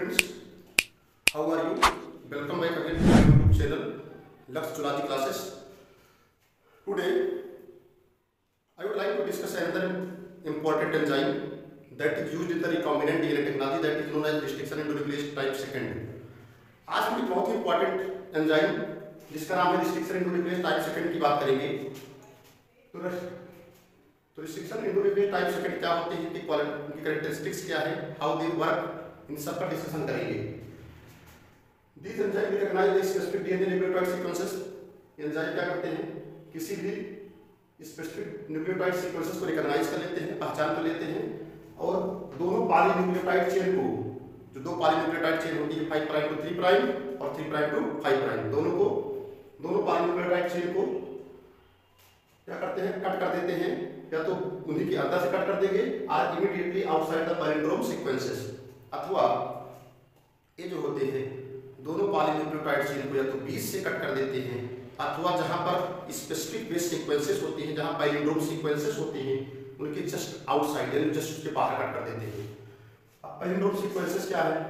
How are you? Welcome back again to my YouTube channel, Lux Chulati Classes. Today, I would like to discuss another important enzyme that is used in the recombinant DNA technology that is known as restriction endonuclease type second. आज हम एक बहुत ही important enzyme जिसका नाम है restriction endonuclease type second की बात करेंगे तो तो रिस्ट्रिक्शन एंडोन्यूक्लियस टाइप सेकंड क्या होते हैं कि उनकी कैरेक्टरिस्टिक्स क्या है हाउ दे वर्क इन सब का डिस्कशन करेंगे। This enzyme recognise the specific DNA nucleotide sequences enzyme क्या करते हैं? किसी भी स्पेसिफिक न्यूक्लियोटाइड सीक्वेंसेस को रिकॉग्नाइज कर लेते हैं, पहचान कर लेते हैं, और दोनों पॉलीन्यूक्लियोटाइड चेन को, जो दो पॉलीन्यूक्लियोटाइड चेन होती है 5 प्राइम टू 3 प्राइम और 3 प्राइम टू 5 प्राइम दोनों को, दोनों पॉलीन्यूक्लियोटाइड चेन को क्या करते हैं? कट कर देते हैं। या तो उन्हीं के अंदर से कट कर देंगे और immediately outside the palindrome sequences अथवा ये जो होते हैं, दोनों पॉलीन्यूक्लियोटाइड चेन को या तो बीच से कट कर देते हैं, अथवा जहाँ पर स्पेसिफिक बेस सीक्वेंसेस होती हैं, जहाँ पैलिंड्रोम सीक्वेंसेस होते हैं, उनके जस्ट आउटसाइड यानी जस्ट उसके बाहर कट कर देते हैं। अब पैलिंड्रोम सीक्वेंसेस क्या है?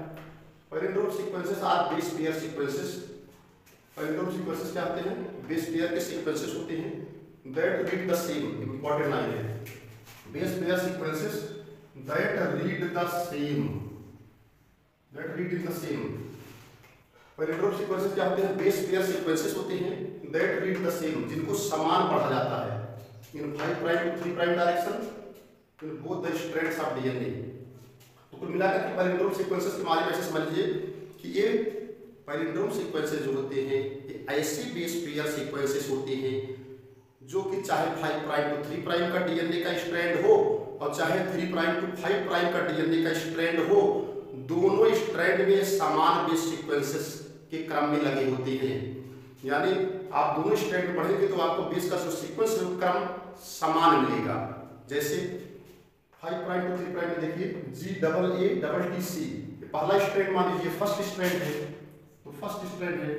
Palindrome sequences are base pair sequences palindrome sequences क्या होते हैं? बेस पेयर के सीक्वेंसेस होते हैं। that read the same, important line है। base pair sequences that read the same that read in the same. Palindrome sequences क्या होते हैं? बेस पेयर सीक्वेंसेस होते हैं। That read the same, जिनको समान पढ़ा जाता है। In 5 prime to 3 prime direction in both the strands of DNA तो कुल मिलाकर के पैलिंड्रोम सीक्वेंसेस के बारे में ऐसे समझ लीजिए कि ये पैलिंड्रोम सीक्वेंसेस जो होते हैं, ये ऐसे बेस पेयर सीक्वेंसेस होते हैं, जो कि चाहे 5 प्राइम टू 3 प्राइम का डीएनए का स्ट्रैंड हो, और चाहे 3 प्राइम टू 5 प्राइम का डीएनए का स्ट्रैंड हो दोनों स्ट्रैंड में समान बेस सीक्वेंसेस के क्रम में लगे होते हैं। यानी आप दोनों स्ट्रैंड पढ़ेंगे तो आपको बेस का जो सीक्वेंस है क्रम समान मिलेगा। जैसे 5 प्राइम टू 3 प्राइम में देखिए G double A double T C पहला स्ट्रैंड मान लीजिए फ़र्स्ट स्ट्रैंड है। तो फ़र्स्ट स्ट्रैंड है,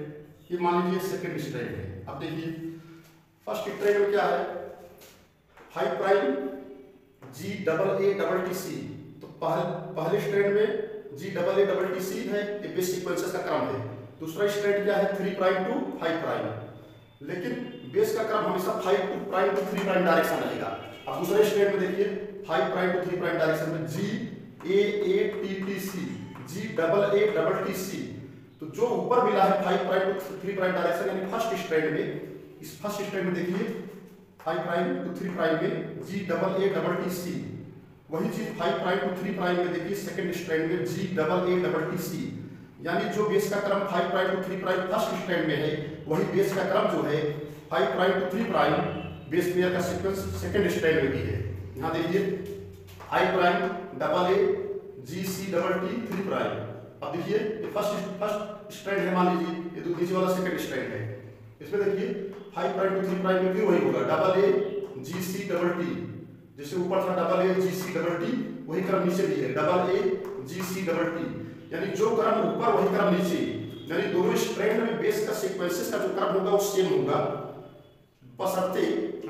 ये मान लीजिए सेकंड स्ट्रैंड है। अब देखिए फ़र्स्ट स्ट्रैंड में क्या है? Five prime G double A double T C तो पहले पहले स्ट्रैंड में G double A double T C है, ये बेस सीक्वेंसेस का क्रम है। दूसरा स्ट्रैंड क्या है three prime to five prime लेकिन बेस का क्रम हमेशा five to prime to three prime direction रहेगा। अब दूसरे स्ट्रैंड में देखिए five prime to three prime direction में G A A T T C G double A double T C तो जो ऊपर मिला है five prime to three prime direction यानी फ़र्स्ट स्ट्रैंड में, इस फ़र्स्ट स्ट्रैंड में देखिए five prime to three prime में G double A double T C वही चीज़ five prime to three prime में देखिए सेकंड स्ट्रैंड में G double A double T C यानी जो बेस का क्रम five prime to three prime first strand में है, वही बेस का क्रम जो है five prime to three prime base pair का सीक्वेंस सेकंड स्ट्रैंड में भी है। यहाँ देखिए I prime double A G C double T three prime अब देखिए, ये फ़र्स्ट फ़र्स्ट स्ट्रैंड है, मान लीजिए, ये तो नीचे वाला सेकंड स्ट्रैंड है। इसमें देखिए five prime to three prime में भी वही होगा double A G C double T जैसे ऊपर था double A G C double T वही क्रम नीचे भी है double A G C double T यानी जो क्रम ऊपर, वही क्रम नीचे। यानी दोनों स्ट्रैंड में बेस का सीक्वेंसेस का जो क्रम होगा, वो सेम होगा। बशर्ते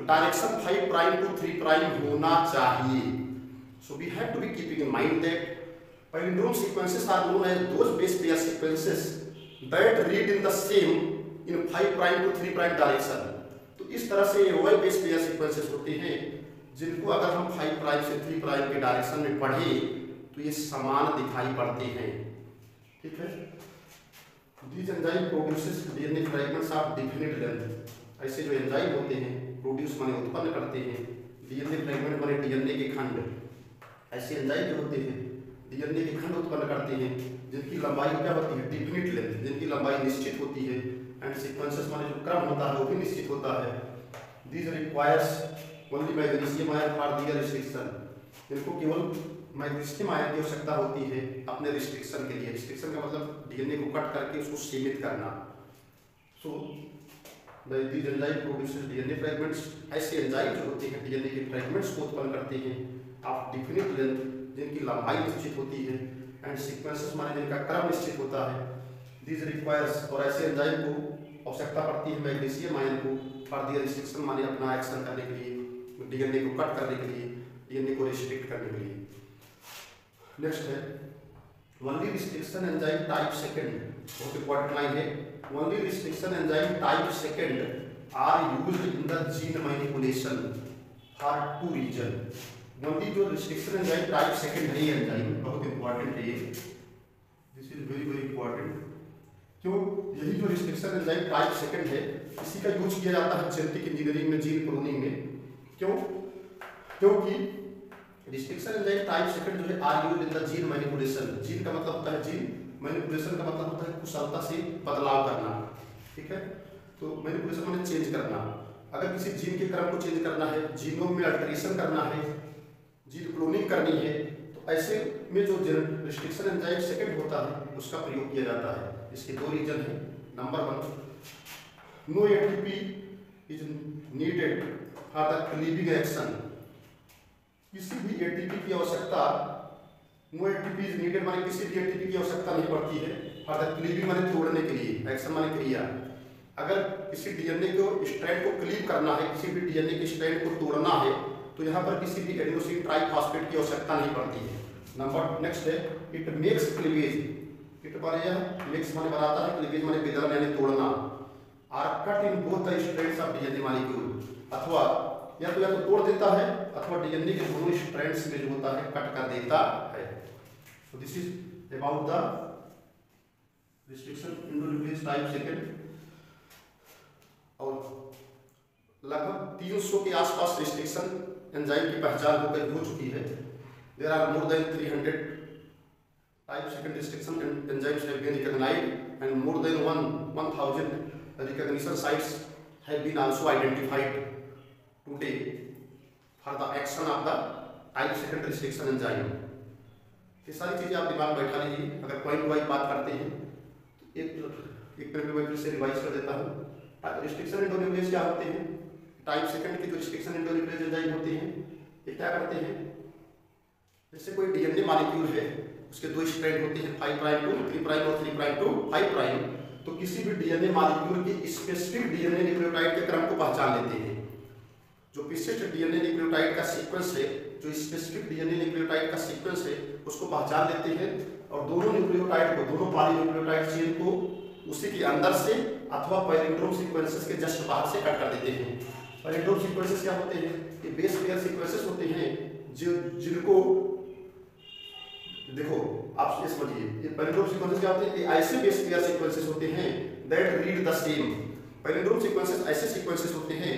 direction five prime to three prime होना चाहिए। So we have to be keeping in mind that palindrome sequences are known as those base pair sequences that read in the same, in 5 prime to 3 prime direction तो इस तरह से ये वही base pair sequences होते हैं। जिनको अगर हम फाइव प्राइम से थ्री प्राइम के डायरेक्शन में पढ़ें तो ये समान दिखाई पड़ते हैं। ठीक है? These enzyme produces DNA fragments of definite length. ऐसे जो एंजाइम होते हैं प्रोड्यूस माने उत्पन्न करते हैं डीएनए फ्रैगमेंट माने डीएनए के खंड। ऐसे एंजाइम जो होते हैं डीएनए के खंड उत्पन्न करते हैं, जिनकी लंबाई क्या होती है? डिफिनिट लेंथ जिनकी लंबाई निश्चित होती है। एंड सीक्वेंसेस माने जो क्रम होता है, वो भी निश्चित होता है। This requires only magnesium ion for their restriction इनको केवल मैग्नीशियम आयन की आवश्यकता होती है अपने रिस्ट्रिक्शन के लिए। रिस्ट्रिक्शन का मतलब डीएनए को कट करके उसको सीमित करना। So these enzyme produces DNA fragments ऐसे एंजाइम जो होते हैं डीएनए के फ्रैगमेंट्स को उत्पन्न करते हैं। ऑफ़ डिफिनिट लेंथ जिनकी लंबाई निश्चित होती है एंड सीक्वेंसेस माने जिनका क्रम निश्चित होता है। दिस रिक्वायर्स और ऐसे एंजाइम को आवश्यकता पड़ती है मैग्नीशियम आयन को फॉर दियर रिस्ट्रिक्शन माने अपना एक्शन करने के लिए। डीएनए को कट करने के लिए, डीएनए को रिस्ट्रिक्ट करने के लिए। नेक्स्ट है only restriction enzyme type second बहुत इंपॉर्टेंट लाइन है। Only restriction enzyme type second are used in the gene manipulation for two reason only जो रिस्ट्रिक्शन एंजाइम टाइप सेकंड है ये एंजाइम बहुत इंपॉर्टेंट है ये। This is very very important क्यों? यही जो रिस्ट्रिक्शन एंजाइम टाइप सेकंड है, इसी का यूज़ किया जाता है जेनेटिक इंजीनियरिंग में जीन क्लोनिंग में। क्यों? क्योंकि रिस्ट्रिक्शन एंजाइम टाइप सेकंड जो है are use in the gene manipulation gene का मतलब होता है जीन मैनिपुलेशन का मतलब होता है कुशलता से बदलाव करना, ठीक है? तो मैनिपुलेशन माने चेंज करना। अगर किसी जीन के क्रम को चेंज करना है जीनों में अल्टरेशन करना है जीन क्लोनिंग करनी है तो ऐसे में जो रिस्ट्रिक्शन एंजाइम सेकंड होता है, उसका प्रयोग किया जाता है। इसके दो रीजन है। Number one no ATP is needed the cleaving action किसी भी एटीपी की आवश्यकता नो एटीपी इज़ नीडेड माने किसी भी एटीपी की आवश्यकता नहीं पड़ती है द क्लीविंग माने तोड़ने के लिए एक्शन माने क्रिया। अगर किसी डीएनए को स्ट्रैंड को क्लीव करना है, किसी भी डीएनए के स्ट्रैंड को तोड़ना है तो यहाँ पर किसी भी एडिनोसिन ट्राइफॉस्फेट की आवश्यकता नहीं पड़ती है। नंबर नेक्स्ट है इट मेक्स क्लीवेज इट माने यह मिक्स माने बनाता है क्लीवेज माने विदलन यानी तोड़ना। Or cut in both the strands of DNA molecule अथवा या तो या तो तोड़ देता है अथवा डीएनए के दोनों स्ट्रैंड्स में जो होता है कट कर देता है so this is about the restriction endonuclease type second और लगभग 300 के आसपास रिस्ट्रिक्शन एंजाइम की पहचान हो गई हो चुकी है there are more than 300 type second restriction enzymes have been recognized and more than one 1000 recognition sites have been also identified today for the action of the type second restriction enzyme ये सारी चीज़ें आप दिमाग बैठा लीजिए, अगर point wise बात करते हैं तो एक एक मिनट में फिर से रिवाइज कर देता हूँ। रिस्ट्रिक्शन इंडोन्यूक्लियस क्या होते हैं? टाइप सेकंड के जो रिस्ट्रिक्शन इंडोन्यूक्लियस एंजाइम होते हैं, ये क्या करते हैं? जैसे कोई डीएनए मॉलिक्यूल है, उसके दो स्ट्रैंड होते हैं five prime to three prime और three prime to five prime तो किसी भी डीएनए मॉलिक्यूल के स्पेसिफिक डीएनए न्यूक्लियोटाइड के क्रम को पहचान लेते हैं। जो विशिष्ट डीएनए न्यूक्लियोटाइड का सीक्वेंस है, जो स्पेसिफिक डीएनए न्यूक्लियोटाइड का सीक्वेंस है, उसको पहचान लेते हैं और दोनों न्यूक्लियोटाइड को, दोनों पॉलीन्यूक्लियोटाइड चेन को उसी के अंदर से अथवा पैलिंड्रोम सीक्वेंसेस के जस्ट बाहर से कट कर देते हैं। पैलिंड्रोम सीक्वेंसेस क्या होते हैं? ये बेस पेयर सीक्वेंसेस होते हैं, जो, जिनको, देखो, आप ये समझिए, ये पैलिंड्रोम सीक्वेंसेस क्या होते हैं? ये ऐसे बेस पेयर सीक्वेंसेस होते हैं that read the same palindrome sequences ऐसे सीक्वेंसेस होते हैं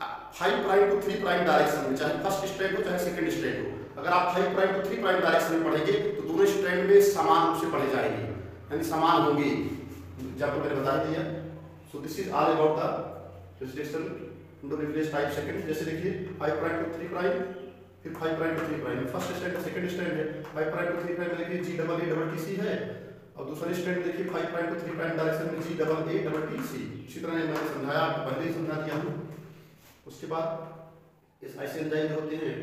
five prime to three prime direction में, चाहे फ़र्स्ट स्ट्रैंड हो, चाहे सेकंड स्ट्रैंड हो। अगर आप five prime to three prime direction में पढ़ेंगे तो दोनों स्ट्रैंड में समान रूप से पढ़े जाएँगे। यानी समान होंगे। जब तो मैंने बता दिया। So this is all about the restriction endonuclease type second जैसे देखिए five prime to three prime, फिर five prime to three prime. First strand second strand है। Five prime to three prime में देखिए G double A double T C है। और दूसरे strand देखिए five prime to three prime direction में G double A double T C इसी तरह मैंने समझाया आपको पहले ही समझा दिया हूँ। उसके बाद इस ऐसे एंजाइम होते हैं,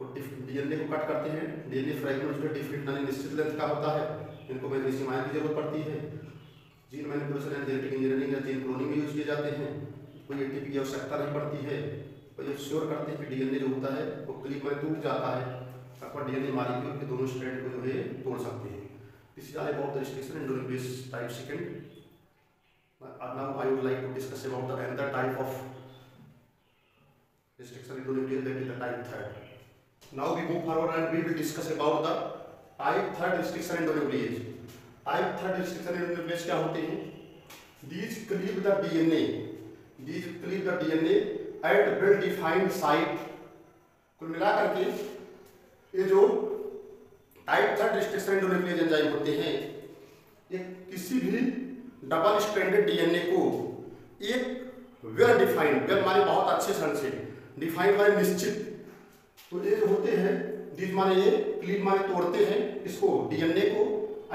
वो डीएनए को कट करते हैं। डीएनए फ्रेगमेंट जो डिफरेंट, यानी निश्चित लेंथ का होता है। इनको मैग्नीशियम आयन की ज़रूरत पड़ती है। Gene manipulation and genetic engineering या जीन क्लोनिंग में यूज़ किए जाते हैं। कोई एटीपी की आवश्यकता नहीं पड़ती है। और ये श्योर करते हैं कि डीएनए जो होता है, वो क्लिप में टूट जाता है। अथवा डीएनए मॉलिक्यूल के दोनोस्ट्रैंड को जो है, तोड़ सकते हैं। This is all about the restriction endonuclease type second now I would like to discuss about the another type of restriction endonuclease that is the type third. Now we move forward and we will discuss about the type third restriction endonuclease. Type third restriction endonuclease क्या होते हैं? These cleave the DNA. These cleave the DNA at well defined site. कुल मिलाकर के ये जो type third restriction endonuclease enzyme होते हैं ये किसी भी डबल स्ट्रैंडेड डीएनए को एक वेल डिफाइंड वेल माने बहुत अच्छे ढंग से डिफाइंड माने निश्चित तो ये होते हैं दिस माने ये क्लीव माने तोड़ते हैं, इसको डीएनए को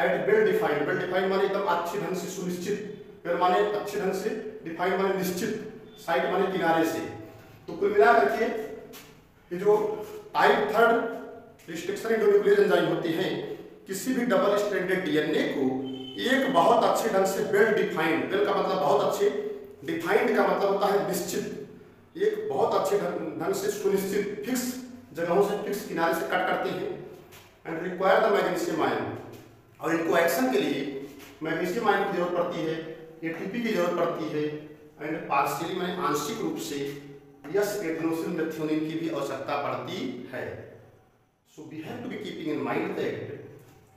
at well defined well defined माने एकदम अच्छे ढंग से, सुनिश्चित। वेल माने अच्छे ढंग से डिफाइंड माने निश्चित साइड माने किनारे से। तो कुल मिला करके, ये जो type third restriction endonuclease enzyme होते हैं, किसी भी डबल स्ट्रैंडेड डीएनए को एक बहुत अच्छे ढंग से वेल डिफाइंड वेल का मतलब बहुत अच्छे डिफाइंड का मतलब होता है निश्चित। एक बहुत अच्छे ढंग से सुनिश्चित फिक्स जगहों से फिक्स किनारे से कट करते हैं and require the magnesium ion और इनको एक्शन के लिए मैग्नीशियम आयन की ज़रूरत पड़ती है एटीपी की ज़रूरत पड़ती है एंड पार्शियली में आंशिक रूप से यस एडेनोसिन मेथियोनिन की भी आवश्यकता पड़ती है। So we have to be keeping in mind that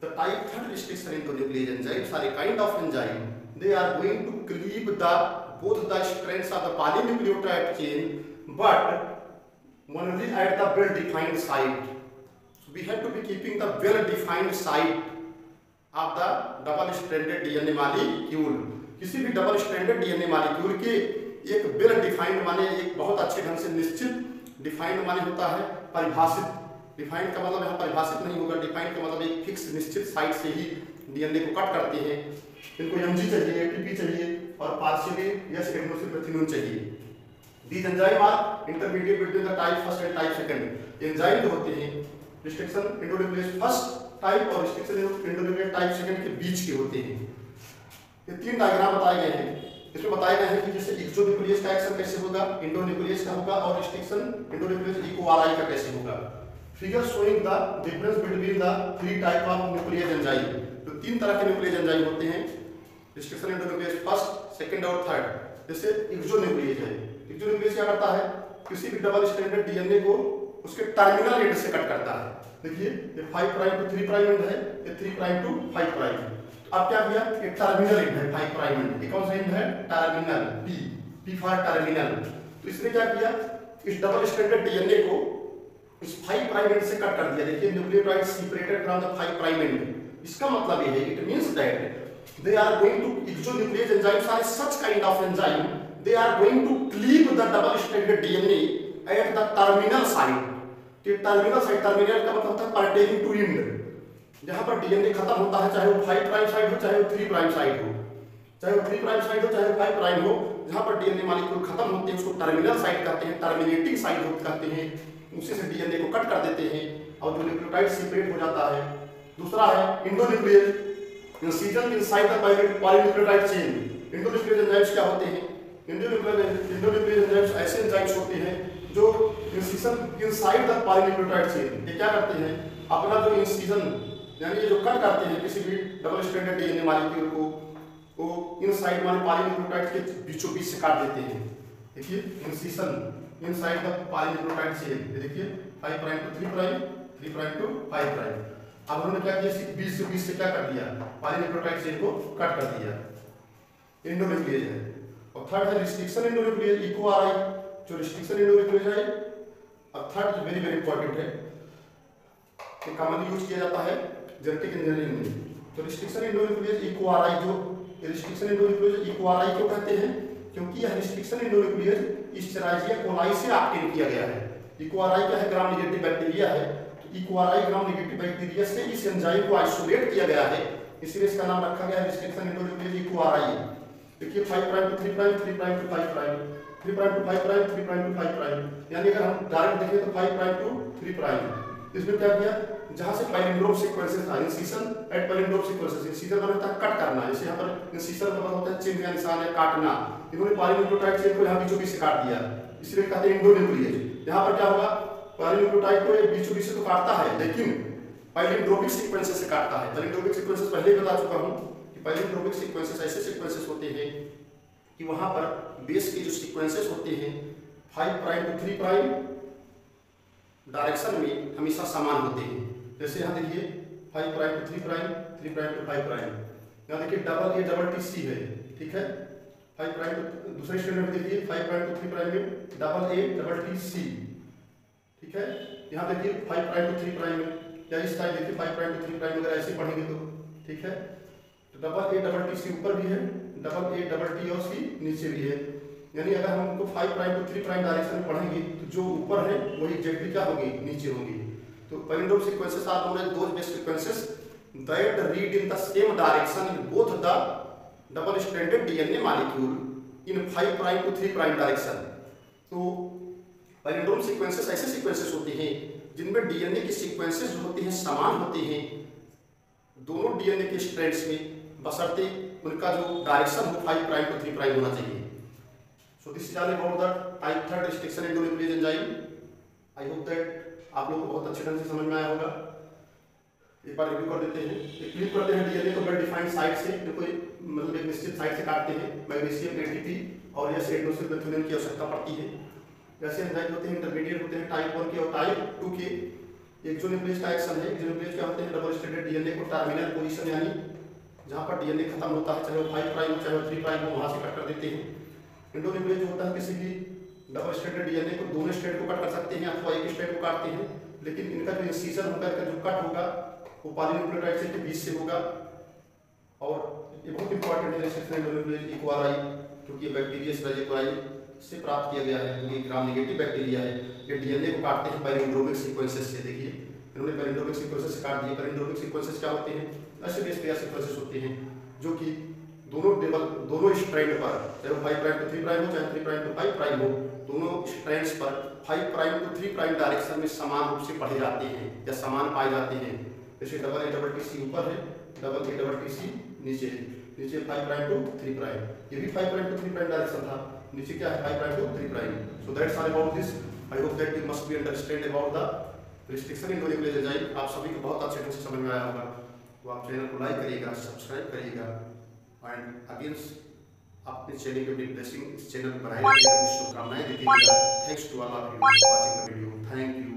the type third restriction into nuclease enzymes are a kind of enzyme, they are going to cleave the both the strands of the polynucleotide chain but only at the well defined site so we have to be keeping the well defined site of the double stranded dna molecule किसी भी double standard DNA molecule के एक well defined माने एक बहुत अच्छे ढंग से निश्चित डिफाइंड माने होता है परिभाषित डिफाइंड का मतलब यहाँ परिभाषित नहीं होगा डिफाइंड का मतलब एक फिक्स निश्चित साइट से ही डीएनए को कट करते हैं इनको एमजी चाहिए एटीपी चाहिए और पार्शियली यस एडनोसिन चाहिए। These enzyme are intermediate between the type first and type second enzyme जो होते हैं रिस्ट्रिक्शन एंडोन्यूक्लियस फ़र्स्ट टाइप और रिस्ट्रिक्शन एंडोन्यूक्लियस टाइप सेकंड के बीच के होते हैं। ये तीन डायग्राम बताए गए हैं। इसमें बताया गया है कि जैसे एक्सोन्यूक्लियस का एक्शन कैसे होगा इंडोन्यूक्लियस का होगा और रिस्ट्रिक्शन इंडोन्यूक्लियस इक्वालाई का कैसे होगा। Figure showing the difference between the three type of nuclease enzyme तो तीन तरह के न्यूक्लियस एंजाइम होते हैं रिस्ट्रिक्शन इंडोन्यूक्लियस फ़र्स्ट सेकंड और थर्ड जैसे एक्सोन्यूक्लियस है। एक्सोन्यूक्लियस क्या करता है? किसी भी डबल स्टैंडर्ड डीएनए को उसके टर्मिनल एंड से कट करता है। देखिए, ये 5 प्राइम टू 3 प्राइम एंड है, ये 3 प्राइम टू 5 प्राइम तो अब क्या किया ये टर्मिनल एंड है 5 प्राइम एंड ये कौन सा एंड है? Terminal P P for terminal तो इसने क्या किया? इस डबल स्टैंडर्ड डीएनए को इस 5 प्राइम एंड से कट कर दिया। देखिए nucleotide separated from the 5 prime end इसका मतलब ये है it means that they are going to exonuclease enzymes are such kind of enzyme, they are going to cleave the double stranded DNA at the terminal site. कि terminal site terminal का मतलब है pertaining to and जहाँ पर DNA खत्म होता है, चाहे वो 5 प्राइम साइट हो, चाहे वो 3 प्राइम साइट हो। चाहे वो 3 प्राइम साइट हो, चाहे वो 5 प्राइम हो, जहाँ पर डीएनए मॉलिक्यूल खत्म होते हैं, उसको टर्मिनल साइट कहते हैं टर्मिनेटिंग साइट कहते हैं, उसी से डीएनए को कट कर देते हैं, और जो न्यूक्लियोटाइड सेपरेट हो जाता है दूसरा है endonuclease. Incision inside the polynucleotide chain endonuclease enzymes क्या होते हैं? इंडोन्यूक्लियस एंजाइम्स ऐसे एंजाइम्स होते हैं जो incision inside the polynucleotide chain ये क्या करते हैं? अपना जो इंसिजन यानी ये जो कट करते हैं किसी भी डबल स्ट्रैंडेड डीएनए मॉलिक्यूल को, वो इनसाइड वाले पॉलीन्यूक्लियोटाइड के बीचों बीच से काट देते हैं। देखिए incision inside the polynucleotide chain ये देखिए 5 prime to 3 prime 3 prime to 5 prime अब उन्होंने क्या किया? इसी 20 से 20 से क्या कर दिया? पॉलीन्यूक्लियोटाइड चेन को कट कर दिया। एंडोन्यूक्लियस है। और थर्ड है रिस्ट्रिक्शन एंडोन्यूक्लियस इको आ रहा है जो रिस्ट्रिक्शन एंडोन्यूक्लियस है और थर्ड जो वेरी वेरी इंपॉर्टेंट है कि कॉमनली यूज़ किया जाता है जेनेटिक इंजीनियरिंग में। तो रिस्ट्रिक्शन एंडोन्यूक्लियस इको आ रहा है जो रिस्ट्रिक्शन एंडोन्यूक्लियस इको आ रहा है क्यों कहते हैं, क्योंकि यह रिस्ट्रिक्शन एंडोन्यूक्लियस इस्चराइजिया कोलाई से ऑब्टेन किया गया है। इको आ रहा है क्या है? ग्राम नेगेटिव बैक्टीरिया है। इको आ रहा है ग्राम नेगेटिव बैक्टीरिया से इस एंजाइम को आइसोलेट किया गया है। इसलिए इसका नाम रखा गया है रिस्ट्रिक्शन एंडोन्यूक्लियस इको आ रहा है देखिए 5 prime to 3 prime 3 prime to 5 prime 3 prime to 5 prime 3 prime to 5 prime यानी अगर हम डायरेक्ट देखें तो 5 प्राइम टू 3 प्राइम इसमें क्या किया? जहाँ से पैलिंड्रोम सीक्वेंसेस था incision at palindrome sequences incision मतलब होता है कट करना। जैसे यहाँ पर इंसिशन का मतलब होता है चिन्ह या निशान है, काटना। इन्होंने पॉलीन्यूक्लियोटाइड चेन को यहाँ बीचों बीच से काट दिया। इसलिए कहते हैं इंडोन्यूक्लियस यहाँ पर क्या होगा पॉलीन्यूक्लियोटाइड को ये बीचों बीच से तो काटता है, लेकिन पैलिंड्रोमिक सीक्वेंसेस से काटता है। पैलिंड्रोमिक सीक्वेंसेस पहले ही बता चुका हूँ कि पैलिंड्रोमिक सीक्वेंसेस ऐसे सीक्वेंसेस होते हैं कि वहाँ पर बेस के जो सीक्वेंसेस होते हैं 5 प्राइम टू 3 प्राइम डायरेक्शन में हमेशा समान होते हैं। जैसे यहाँ देखिए 5 prime to 3 prime 3 prime to 5 prime यहाँ देखिए double A double T C है, ठीक है? 5 प्राइम दूसरे स्टैंडर्ड में देखिए 5 प्राइम टू 3 प्राइम में double A double T C ठीक है? यहाँ देखिए 5 प्राइम टू 3 प्राइम या इस टाइप देखिए 5 प्राइम टू 3 प्राइम अगर ऐसे पढ़ेंगे तो ठीक है? तो double A double T C ऊपर भी है डबल ए डबल टी और सी नीचे भी है। यानी अगर हम उनको 5 प्राइम टू 3 प्राइम डायरेक्शन में पढ़ेंगे तो जो ऊपर है, वही एग्जैक्टली क्या होगी? नीचे होंगी। तो palindrome sequences are known as those base sequences in the same direction in both the double stranded DNA molecule in 5 prime to 3 prime direction तो पैलिंड्रोम सीक्वेंसेस ऐसे सीक्वेंसेस होते हैं, जिनमें डीएनए के सीक्वेंसेस जो होते हैं, समान होते हैं। दोनों डीएनए के स्ट्रैंड्स में बशर्ते उनका जो डायरेक्शन हो 5 प्राइम टू 3 प्राइम होना चाहिए। So this is all about the type third restriction endonuclease enzyme. I hope that आप लोगों को बहुत अच्छे ढंग से समझ में आया होगा। एक बार रिव्यू कर देते हैं। एक क्लिक करते हैं डीएनए को वेल डिफाइंड साइट से इनको मतलब एक निश्चित साइट से काटते हैं। मैग्नीशियम एटीपी और यस एडोसिल्मेथियोनिन की आवश्यकता पड़ती है। ऐसे एंजाइम होते हैं इंटरमीडिएट होते हैं टाइप वन के और टाइप टू के। एक्सोन्यूक्लियस का एक्शन है एक्सोन्यूक्लियस क्या होते हैं? डबल स्टेटेड डीएनए को टर्मिनल पोजीशन यानी जहाँ पर डीएनए खत्म होता है, चाहे वो 5 प्राइम चाहे वो 3 प्राइम हो, वहाँ से कट कर देते हैं। एंडोन्यूक्लियस जो होता है किसी भी डबल स्टेटेड डीएनए को दोनों स्टेट को कट कर सकते हैं, अथवा एक स्टेट को काटते हैं। लेकिन इनका जो इंसीजन होगा, इनका जो कट होगा, वो पॉलीन्यूक्लियोटाइड से बीच से होगा। और ये बहुत इंपॉर्टेंट है क्योंकि बैक्टीरिया से प्राप्त किया गया है। ये ग्राम नेगेटिव बैक्टीरिया है। ये डीएनए को काटते हैं पैलिंड्रोमिक सीक्वेंसेस से। देखिए, इन्होंने पैलिंड्रोमिक सीक्वेंसेस काट दिए। पैलिंड्रोमिक सीक्वेंसेस क्या होते हैं? ऐसे बेस पेयर सीक्वेंसेस होते हैं, जो कि दोनों टेबल दोनों स्ट्रैंड पर, चाहे five prime to three prime हो, चाहे three prime to five prime हो, दोनों स्ट्रैंड्स पर five prime to three prime direction में समान रूप से पढ़े जाते हैं या समान पाए जाते हैं। जैसे double A double T C ऊपर है double A double T C नीचे है। नीचे five prime to three prime ये भी five prime to three prime direction था। नीचे क्या है? Five prime to three prime so that's all about this I hope that you must be understand about the restriction endonuclease enzyme आप सभी को बहुत अच्छे ढंग से समझ में आया होगा। तो आप चैनल को लाइक करिएगा सब्सक्राइब करिएगा। एंड अगेंस्ट अपने चैनल के ब्लेसिंग इस चैनल पर शुभकामनाएँ देती रहिएगा। Thanks to all of you watching the video thank you